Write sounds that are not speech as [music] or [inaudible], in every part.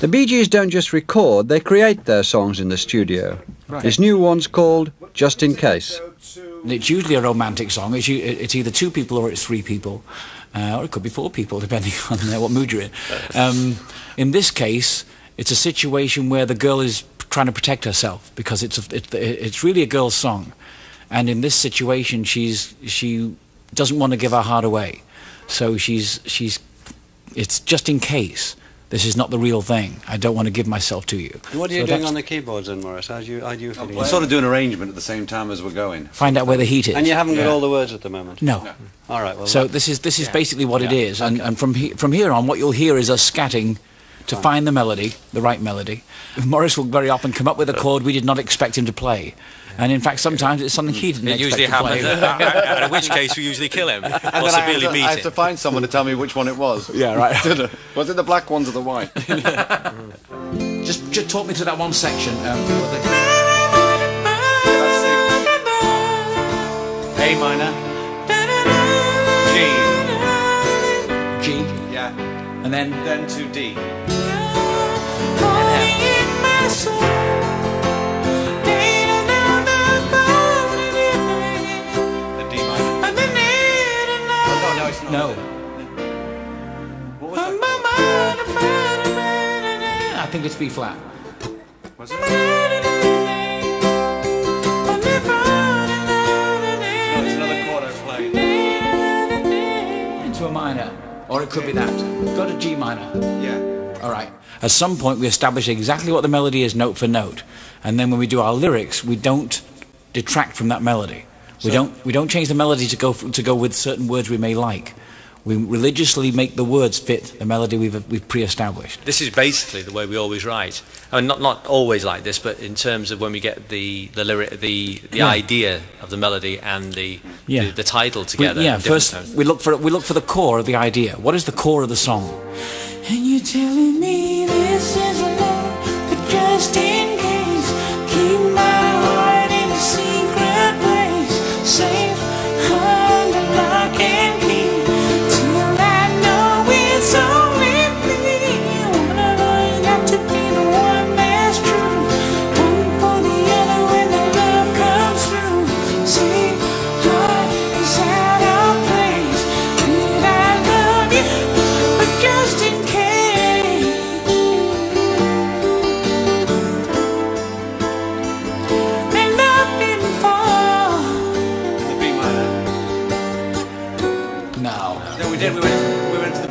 The Bee Gees don't just record, they create their songs in the studio. Right. This new one's called Just in Case. It's usually a romantic song. It's, it's either two people or it's three people, uh, or it could be four people, [laughs] depending on uh, what mood you're in. Um, in this case, it's a situation where the girl is trying to protect herself because it's a, it, it's really a girl's song, and in this situation, she's she doesn't want to give her heart away, so she's she's it's just in case. This is not the real thing. I don't want to give myself to you. And what are you So doing on the keyboards then, Maurice? How do you, how do you fit in? We're sort of doing arrangement at the same time as we're going. Find out where the heat is. And you haven't got all the words at the moment? no. All right, well, So this is this is basically what it Yeah. is, and, and from he, from here on, what you'll hear is us scatting to find the melody, the right melody. Maurice will very often come up with a chord we did not expect him to play, and in fact, sometimes it's something he didn't It expect usually to play. happens, [laughs] [laughs] in which case we usually kill him, [laughs] And then I severely have, to, beat I have to find someone to tell me which one it was. Yeah, right. was it the black ones or the white? just just talk me to that one section. Um, A minor. And then Then to D. The D minor. Oh, no, no, it's not. no. What was that? I think it's B flat. Was it? Or it could be that. Go to G minor. Yeah. All right. At some point, we establish exactly what the melody is, note for note, and then when we do our lyrics, we don't detract from that melody. We don't we don't change the melody to go f- to go with certain words we may like. We religiously make the words fit the melody we've we've pre-established. This is basically the way we always write. I mean, not not always like this, but in terms of when we get the the lyric, the the Yeah. idea of the melody and the Yeah. the, the title We- together. yeah. First, tones. we look for we look for the core of the idea. What is the core of the song? And you're telling me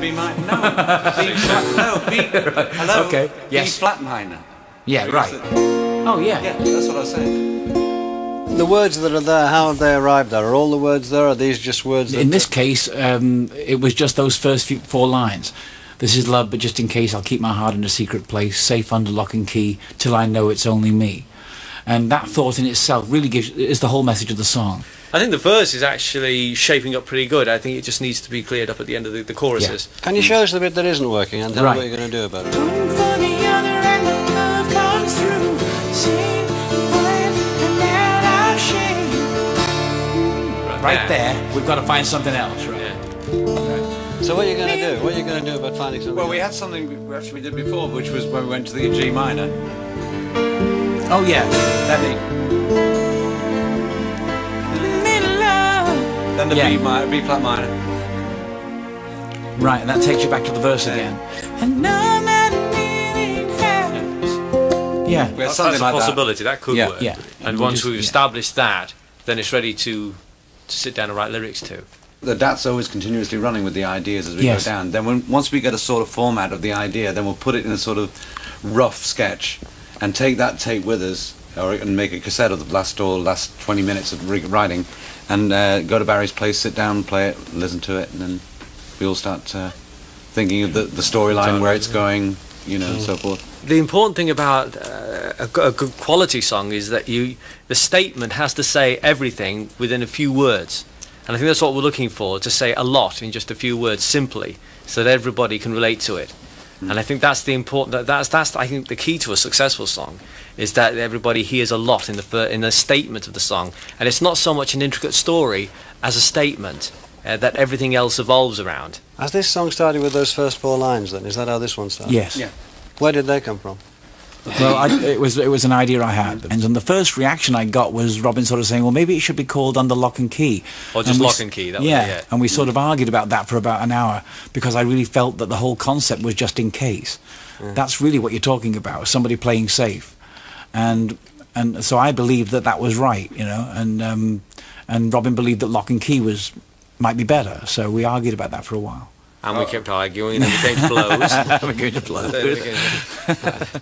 B minor. No. B [laughs] flat. No, B. [laughs] Hello. Okay, Yes. B yes. flat minor. Yeah. Because Right. the- Oh yeah. Yeah, that's what I said. the words that are there, how have they arrived there? Are all the words there? Are these just words that... In this case, um, it was just those first few, four lines. This is love, but just in case, I'll keep my heart in a secret place, safe under lock and key, till I know it's only me. And that thought in itself really gives is the whole message of the song. I think the verse is actually shaping up pretty good. I think it just needs to be cleared up at the end of the, the choruses. Can you mm. show us the bit that isn't working and tell Right. us what you're going to do about it? One for the other and the love comes through. Sing, wine, and out of shame. Right there, we've got to find something else. Right. So what are you going to do? What are you going to do about finding something Well, we had something we actually did before, which was when we went to the G minor. Oh yeah. Then the, then the Yeah. B minor, B flat minor. Right, and that takes you back to the verse again. And none that. Yeah. We had That's, that's a like that. possibility. That, could Yeah. work. Yeah. And We'll once just- we've yeah. established that, then it's ready to to sit down and write lyrics to. The DAT's always continuously running with the ideas as we Yes. go down. Then when, once we get a sort of format of the idea, then we'll put it in a sort of rough sketch and take that tape with us or and make a cassette of the last or last 20 minutes of writing and uh, go to Barry's place, sit down, play it, listen to it, and then we all start uh, thinking of the, the storyline, where it's going, you know, and so forth. The important thing about uh, a, a good quality song is that you the statement has to say everything within a few words. And I think that's what we're looking for, to say a lot in just a few words simply, so that everybody can relate to it. And I think that's the important. That, that's that's I think the key to a successful song, is that everybody hears a lot in the in the statement of the song, and it's not so much an intricate story as a statement uh, that everything else evolves around. Has this song started with those first four lines then? Is that how this one started? Yes. Yeah. Where did they come from? Well, I, it was it was an idea I had, and then the first reaction I got was Robin sort of saying, "Well, maybe it should be called under lock and key." Or just we lock s- and key, that yeah, it, yeah. and we sort of argued about that for about an hour because I really felt that the whole concept was just in case. That's really what you're talking about, somebody playing safe, and and so I believed that that was right, you know, and um, and Robin believed that lock and key was might be better. So we argued about that for a while. And we kept arguing and [laughs] we came to blows. We're going to blow. So we came to-